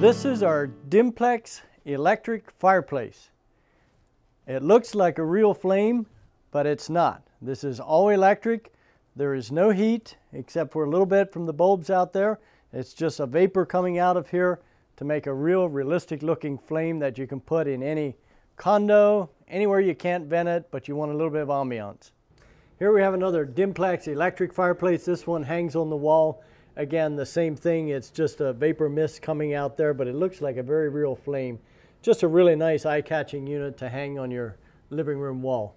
This is our Dimplex electric fireplace. It looks like a real flame, but it's not. This is all electric. There is no heat except for a little bit from the bulbs out there. It's just a vapor coming out of here to make a real realistic looking flame that you can put in any condo, anywhere you can't vent it, but you want a little bit of ambiance. Here we have another Dimplex electric fireplace. This one hangs on the wall. Again, the same thing. It's just a vapor mist coming out there, but it looks like a very real flame. Just a really nice eye-catching unit to hang on your living room wall.